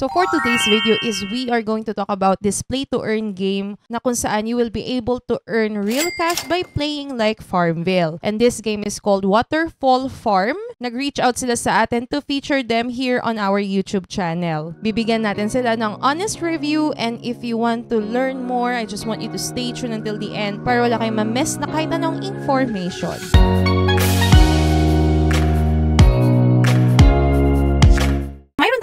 So for today's video is we are going to talk about this play to earn game na kung saan you will be able to earn real cash by playing like Farmville. And this game is called Waterfall Farm. Nag-reach out sila sa atin to feature them here on our YouTube channel. Bibigyan natin sila ng honest review and if you want to learn more, I just want you to stay tuned until the end para wala kayong ma-miss na kahit anong information.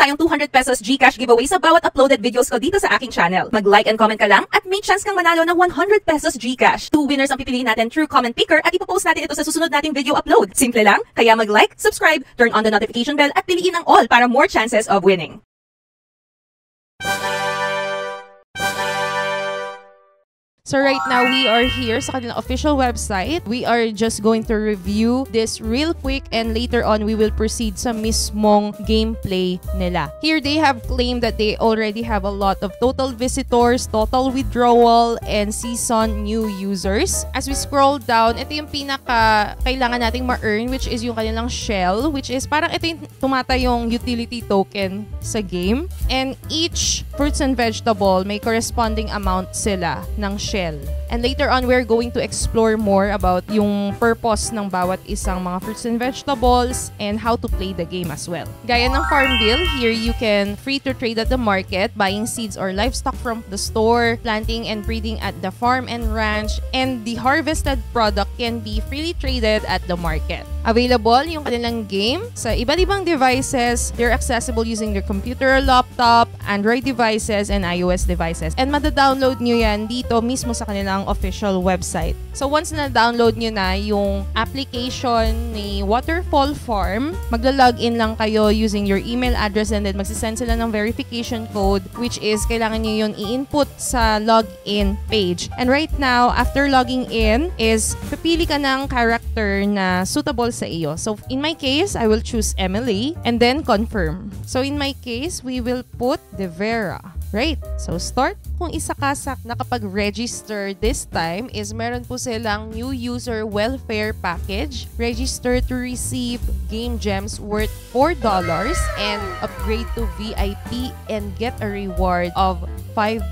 Tayong 200 pesos GCash giveaway sa bawat uploaded videos ko dito sa aking channel. Mag-like and comment ka lang at may chance kang manalo ng 100 pesos GCash. Two winners ang pipiliin natin through comment picker at ipopost natin ito sa susunod nating video upload. Simple lang, kaya mag-like, subscribe, turn on the notification bell at piliin ang all para more chances of winning. So right now, we are here sa kanilang official website. We are just going to review this real quick and later on, we will proceed sa mismong gameplay nila. Here, they have claimed that they already have a lot of total visitors, total withdrawal, and season new users. As we scroll down, ito yung pinaka kailangan nating ma-earn which is yung kanilang shell which is parang ito yung tumatayong utility token sa game. And each fruits and vegetable may corresponding amount sila ng shell shell. And later on, we're going to explore more about yung purpose ng bawat isang mga fruits and vegetables and how to play the game as well. Gaya ng Farmville, here you can free to trade at the market, buying seeds or livestock from the store, planting and breeding at the farm and ranch, and the harvested product can be freely traded at the market. Available yung kanilang game sa iba't ibang devices. They're accessible using your computer or laptop, Android devices, and iOS devices. And madadownload nyo yan dito mismo sa kanilang official website. So once na download nyo na yung application ni Waterfall Farm, magla-login lang kayo using your email address and then magsisend sila ng verification code which is kailangan nyo yun i-input sa login page. And right now, after logging in is pipili ka ng character na suitable sa iyo. So in my case, I will choose Emily and then confirm. So in my case, we will put Devera. Right? So start. Kung isa ka sa nakapag-register this time is meron po silang new user welfare package. Register to receive game gems worth $4 and upgrade to VIP and get a reward of $5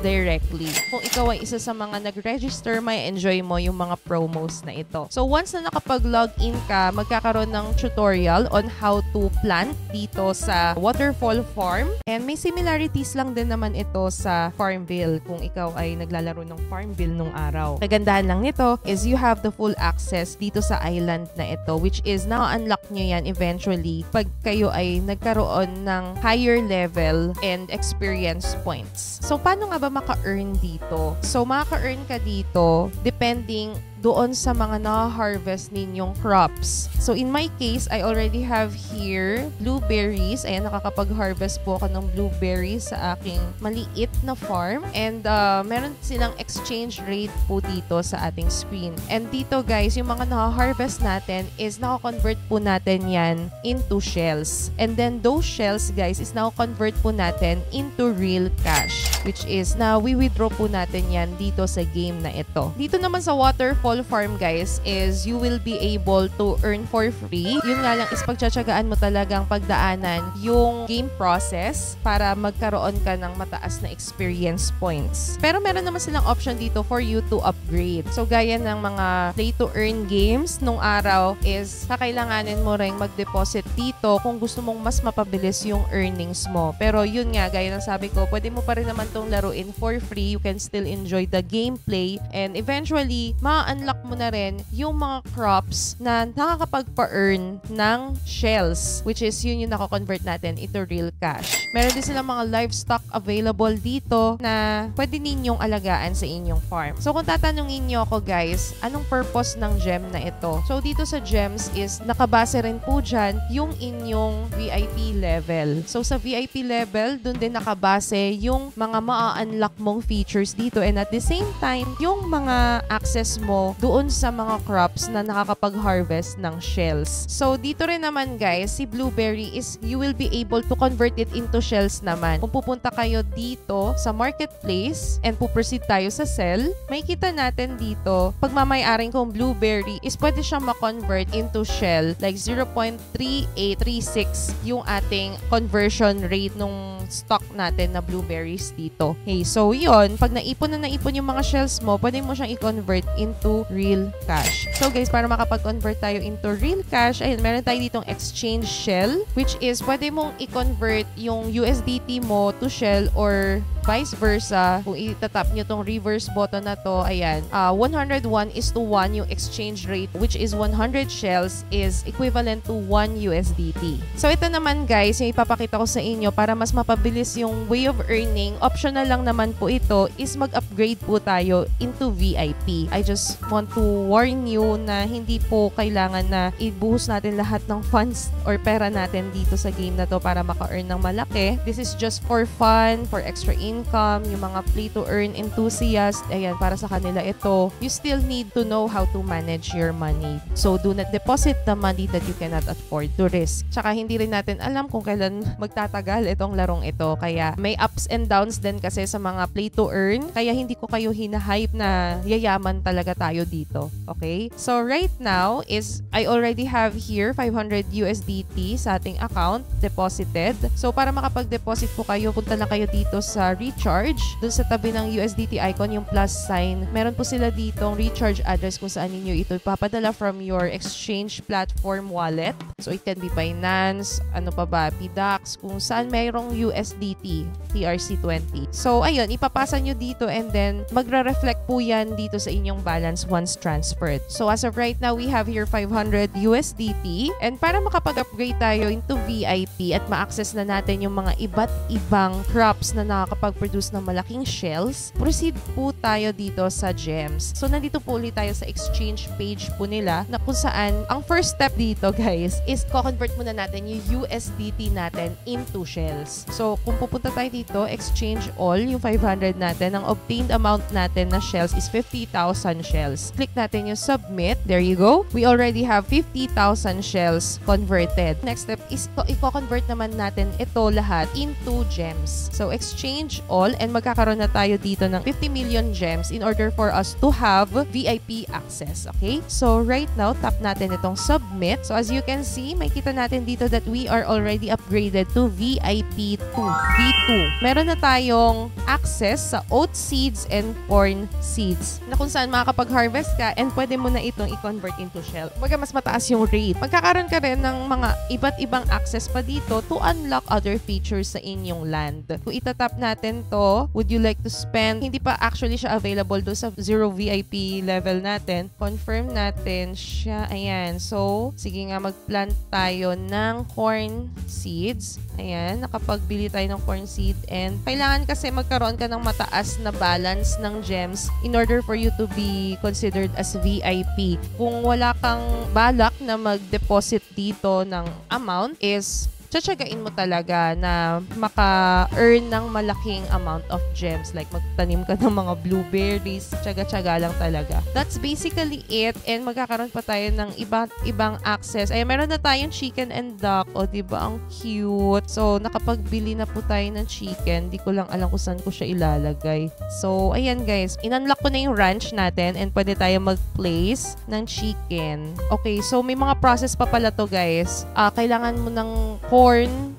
directly. Kung ikaw ay isa sa mga nag-register, may enjoy mo yung mga promos na ito. So once na nakapag-login ka, magkakaroon ng tutorial on how to plant dito sa Waterfall Farm. And may similarities lang din naman ito sa Farmville kung ikaw ay naglalaro ng Farmville nung araw. Kagandahan lang nito is you have the full access dito sa island na ito which is na-unlock nyo yan eventually pag kayo ay nagkaroon ng higher level and experience So, paano nga ba maka-earn dito? So, maka-earn ka dito depending doon sa mga na-harvest ninyong crops. So, in my case, I already have here blueberries. Ayan, nakakapag-harvest po ako ng blueberries sa aking maliit na farm. And uh, meron silang exchange rate po dito sa ating screen. And dito, guys, yung mga na-harvest natin is nakakonvert po natin yan into shells. And then, those shells, guys, is now-convert po natin into real cash. Which is, na we-withdraw po natin yan dito sa game na ito. Dito naman sa waterfall Farm guys is you will be able to earn for free. Yun nga lang is pagtsatsagaan mo talagang pagdaanan yung game process para magkaroon ka ng mataas na experience points. Pero meron naman silang option dito for you to upgrade. So gaya ng mga play to earn games nung araw is kakailanganin mo ring mag-deposit dito kung gusto mong mas mapabilis yung earnings mo. Pero yun nga, gaya ng sabi ko, pwede mo pa rin naman tong laruin for free. You can still enjoy the gameplay and eventually, ma mo na rin yung mga crops na nakakapagpa-earn ng shells, which is yun yung nako-convert natin into real cash. Meron din silang mga livestock available dito na pwede ninyong alagaan sa inyong farm. So kung tatanungin nyo ako guys, anong purpose ng gem na ito? So dito sa gems is nakabase rin po dyan yung inyong VIP level. So sa VIP level, dun din nakabase yung mga maa-unlock mong features dito and at the same time, yung mga access mo doon sa mga crops na nakakapag-harvest ng shells. So, dito rin naman guys, si blueberry is you will be able to convert it into shells naman. Kung pupunta kayo dito sa marketplace and puproceed tayo sa sell, may kita natin dito, pag mamayaring kong blueberry is pwede siya ma-convert into shell like 0.3836 yung ating conversion rate nung stock natin na blueberries dito. Okay, so yon pag naipon na naipon yung mga shells mo, pwede mo siyang i-convert into real cash. So guys, para makapag-convert tayo into real cash, ayun, meron tayo ditong exchange shell, which is pwede mong i-convert yung USDT mo to shell or vice versa, kung itatap nyo tong reverse button na to, ayan, uh, 101 is to 1 yung exchange rate, which is 100 shells is equivalent to 1 USDT. So ito naman guys, yung ipapakita ko sa inyo para mas mapabilis yung way of earning, optional lang naman po ito is mag-upgrade po tayo into VIP. I just want to warn you na hindi po kailangan na ibuhos natin lahat ng funds or pera natin dito sa game na to para maka-earn ng malaki. This is just for fun, for extra income, income, yung mga play to earn enthusiast, ayan, para sa kanila ito, you still need to know how to manage your money. So, do not deposit the money that you cannot afford to risk. Tsaka hindi rin natin alam kung kailan magtatagal itong larong ito. Kaya may ups and downs din kasi sa mga play to earn. Kaya hindi ko kayo hinahype na yayaman talaga tayo dito. Okay? So, right now is I already have here 500 USDT sa ating account deposited. So, para makapag-deposit po kayo, punta lang kayo dito sa recharge. Doon sa tabi ng USDT icon, yung plus sign, meron po sila ditong recharge address kung saan ninyo ito ipapadala from your exchange platform wallet. So, it can be Binance, ano pa ba, PDAX, kung saan mayroong USDT, TRC20. So, ayun, ipapasa nyo dito and then magre-reflect po yan dito sa inyong balance once transferred. So, as of right now, we have here 500 USDT and para makapag-upgrade tayo into VIP at ma-access na natin yung mga iba't ibang crops na nakakapag-produce ng malaking shells, proceed po tayo dito sa gems. So, nandito po ulit tayo sa exchange page po nila na kung saan ang first step dito, guys, is ko-convert muna natin yung USDT natin into shells. So, kung pupunta tayo dito, exchange all, yung 500 natin, ang obtained amount natin na shells is 50,000 shells. Click natin yung submit. There you go. We already have 50,000 shells converted. Next step is i-convert naman natin ito lahat into gems. So, exchange all and magkakaroon na tayo dito ng 50 million gems in order for us to have VIP access. Okay? So, right now, tap natin itong submit. So, as you can see, may kita natin dito that we are already upgraded to VIP 2. V2. Meron na tayong access sa oat seeds and corn seeds na kung saan makakapag-harvest ka and pwede mo na itong i-convert into shell. Baga mas mataas yung rate. Magkakaroon ka rin ng mga iba't ibang access pa dito to unlock other features sa inyong land. Kung itatap natin to, would you like to spend, hindi pa actually siya available do sa zero VIP level natin. Confirm natin siya. Ayan. So, sige nga mag-plant tayo ng corn seeds. Ayan, nakapagbili tayo ng corn seed and kailangan kasi magkaroon ka ng mataas na balance ng gems in order for you to be considered as VIP. Kung wala kang balak na mag-deposit dito ng amount is tsatsagain mo talaga na maka-earn ng malaking amount of gems. Like, magtanim ka ng mga blueberries. Tsaga-tsaga lang talaga. That's basically it. And magkakaroon pa tayo ng iba, ibang access. Ay, meron na tayong chicken and duck. O, di ba Ang cute. So, nakapagbili na po tayo ng chicken. Di ko lang alam kung saan ko siya ilalagay. So, ayan guys. In-unlock ko na yung ranch natin and pwede tayo mag-place ng chicken. Okay, so may mga process pa pala to guys. Uh, kailangan mo ng corn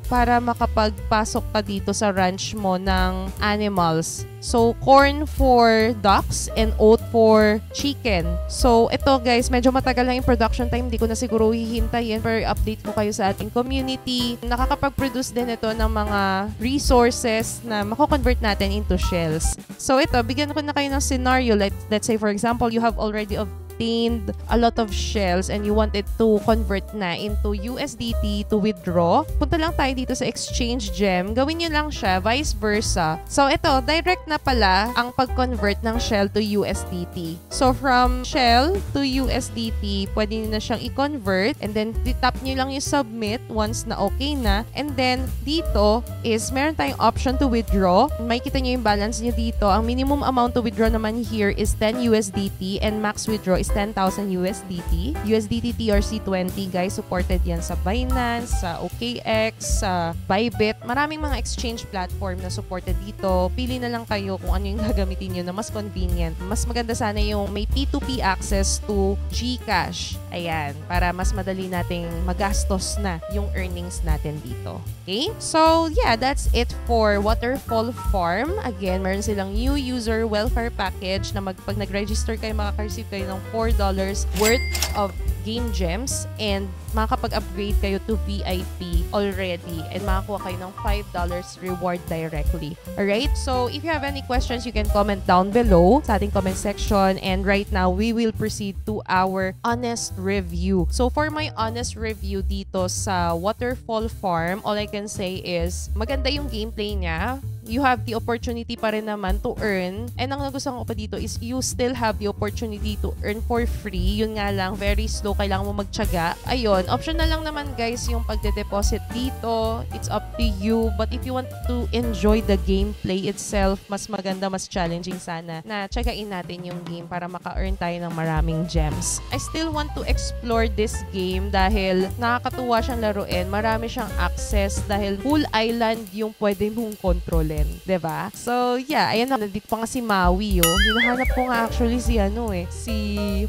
para makapagpasok ka dito sa ranch mo ng animals. So, corn for ducks and oat for chicken. So, ito guys, medyo matagal lang yung production time. Hindi ko na siguro hihintayin pero update ko kayo sa ating community. Nakakapag-produce din ito ng mga resources na mako-convert natin into shells. So, ito, bigyan ko na kayo ng scenario. Let, let's say, for example, you have already obtained a lot of shells and you wanted to convert na into USDT to withdraw, punta lang tayo dito sa exchange gem. Gawin nyo lang siya, vice versa. So, ito, direct na pala ang pag-convert ng shell to USDT. So, from shell to USDT, pwede nyo na siyang i-convert and then tap nyo lang yung submit once na okay na. And then, dito is meron tayong option to withdraw. May kita nyo yung balance nyo dito. Ang minimum amount to withdraw naman here is 10 USDT and max withdraw is is 10,000 USDT. USDT TRC20 guys, supported yan sa Binance, sa OKX, sa Bybit. Maraming mga exchange platform na supported dito. Pili na lang kayo kung ano yung gagamitin nyo na mas convenient. Mas maganda sana yung may P2P access to GCash. Ayan, para mas madali nating magastos na yung earnings natin dito. Okay? So, yeah, that's it for Waterfall Farm. Again, meron silang new user welfare package na mag, pag nag-register kayo, makaka-receive kayo ng $4 worth of game gems and makakapag-upgrade kayo to VIP already and makakuha kayo ng $5 reward directly. Alright? So, if you have any questions, you can comment down below sa ating comment section and right now, we will proceed to our honest review. So, for my honest review dito sa Waterfall Farm, all I can say is maganda yung gameplay niya you have the opportunity pa rin naman to earn. And ang nagustuhan ko pa dito is you still have the opportunity to earn for free. Yun nga lang, very slow. Kailangan mo magtyaga. Ayun, optional lang naman guys yung pagde-deposit dito. It's up to you. But if you want to enjoy the gameplay itself, mas maganda, mas challenging sana na tsagain natin yung game para maka-earn tayo ng maraming gems. I still want to explore this game dahil nakakatuwa siyang laruin. Marami siyang access dahil full island yung pwede mong kontrolin din. ba? Diba? So, yeah. Ayan na. Nandito pa nga si Maui, oh. Hinahanap ko nga actually si ano eh. Si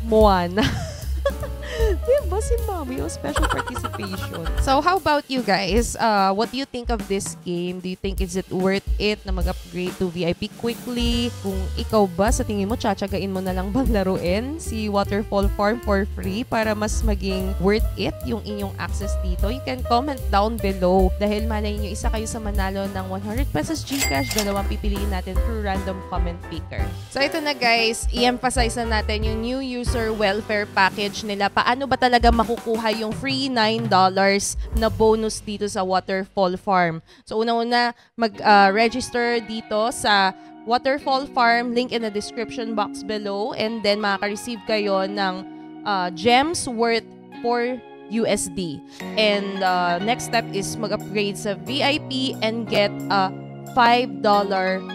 Moana. diba si Mommy? Oh, special participation. So, how about you guys? Uh, what do you think of this game? Do you think is it worth it na mag-upgrade to VIP quickly? Kung ikaw ba, sa tingin mo, tsatsagain mo na lang bang laruin si Waterfall Farm for free para mas maging worth it yung inyong access dito? You can comment down below dahil malay nyo, isa kayo sa manalo ng 100 pesos Gcash, dalawang pipiliin natin through random comment picker. So, ito na guys, i-emphasize na natin yung new user welfare package nila. Paano ba talaga makukuha yung free $9 na bonus dito sa Waterfall Farm. So una-una, mag-register uh, dito sa Waterfall Farm, link in the description box below. And then makaka-receive kayo ng uh, gems worth 4 USD. And uh, next step is mag-upgrade sa VIP and get a $5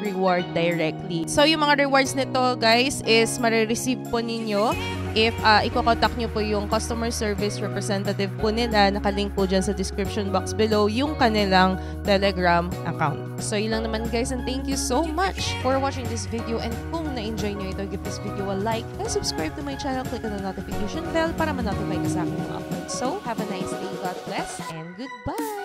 reward directly. So, yung mga rewards nito, guys, is marireceive po ninyo if uh, i-contact nyo po yung customer service representative po nila, nakalink po dyan sa description box below yung kanilang Telegram account. So, yun lang naman guys and thank you so much for watching this video and kung na-enjoy nyo ito, give this video a like and subscribe to my channel. Click on the notification bell para ma-notify ka sa aking mga uploads. So, have a nice day. God bless and goodbye!